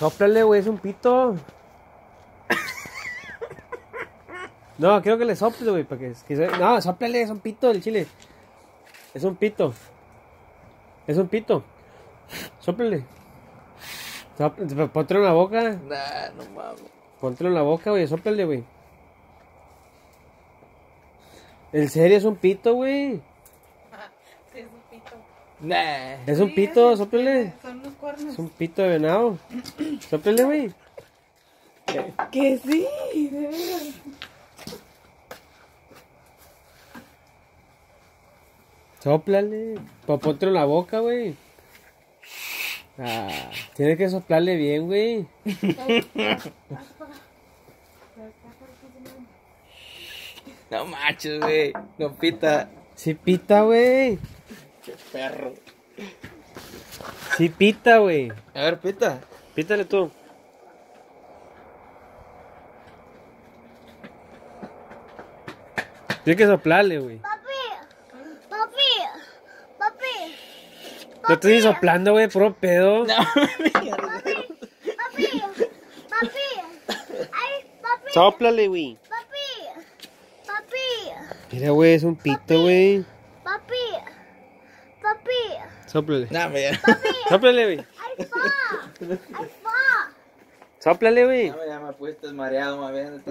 Sóplale, güey, es un pito. No, quiero que le sople, güey, para que, que se- No, sóplale, es un pito el chile. Es un pito. Es un pito. Sóplale. Sóplale, Póntelo en la boca. Nah, no mames. Póntelo en la boca, güey, sóplale, güey. En serio, es un pito, güey. Sí, es un pito. Nah. Es un Sí, pito, sóplale. Un pito de venado. Sóplale, güey. Que sí, de veras. Sóplale. Póntelo en la boca, güey. Ah, tienes que soplarle bien, güey. No manches, güey. No pita. Sí pita, güey. Qué perro. Sí pita, güey. A ver, pita. Pítale tú. Tienes que soplarle, güey. Papi, papi, papi, No estoy soplando, güey, puro pedo. No, papi, papi, ay, papi, Sóplale, güey. papi, papi, Mira, güey, es un pito, güey. papi, papi, Sóplale. no, me ya. Sóplale, güey. ay, fa, ay, fa. Sóplale, güey. Ya me pusiste mareado, más bien.